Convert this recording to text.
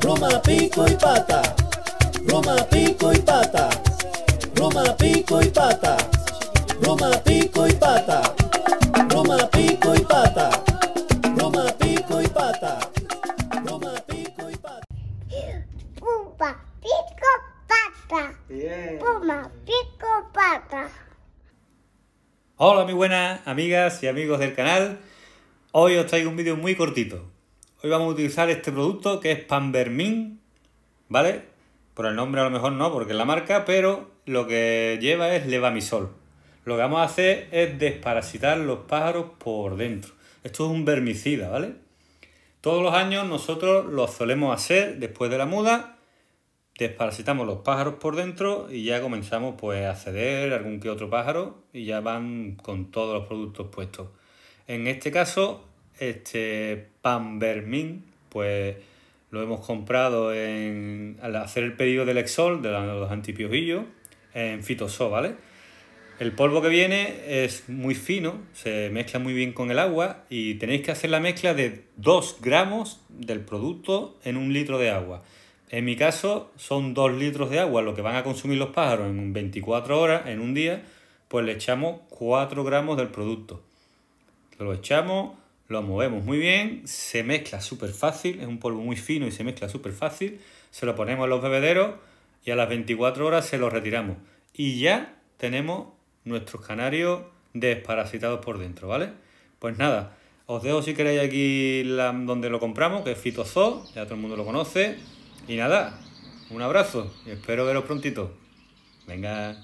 Roma, pico y pata. Roma, pico y pata. Roma, pico y pata. Roma, pico y pata. Roma, pico y pata. Roma, pico y pata. Roma, pico y pata. Puma, pico, pata. Puma, pico, pata. Hola muy buenas amigas y amigos del canal. Hoy os traigo un vídeo muy cortito. Hoy vamos a utilizar este producto que es Panvermin, ¿vale? Por el nombre a lo mejor no, porque es la marca, pero lo que lleva es levamisol. Lo que vamos a hacer es desparasitar los pájaros por dentro. Esto es un vermicida, ¿vale? Todos los años nosotros lo solemos hacer después de la muda, desparasitamos los pájaros por dentro y ya comenzamos pues a ceder algún que otro pájaro y ya van con todos los productos puestos. En este caso, este Panvermin, pues lo hemos comprado en, al hacer el pedido del Exol, de los antipiojillos, en Fitosol, ¿vale? El polvo que viene es muy fino, se mezcla muy bien con el agua y tenéis que hacer la mezcla de 2 gramos del producto en un litro de agua. En mi caso son 2 litros de agua lo que van a consumir los pájaros en 24 horas, en un día, pues le echamos 4 gramos del producto. Lo echamos, lo movemos muy bien, se mezcla súper fácil, es un polvo muy fino y se mezcla súper fácil. Se lo ponemos en los bebederos y a las 24 horas se lo retiramos. Y ya tenemos nuestros canarios desparasitados por dentro, ¿vale? Pues nada, os dejo si queréis aquí donde lo compramos, que es Fitozoo, ya todo el mundo lo conoce. Y nada, un abrazo y espero veros prontito. Venga.